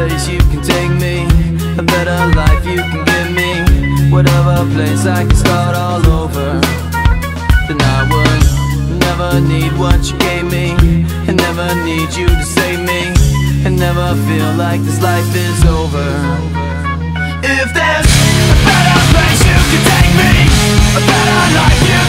place you can take me. A better life you can give me. Whatever place I can start all over. Then I would never need what you gave me. And never need you to save me. And never feel like this life is over. If there's a better place you can take me. A better life you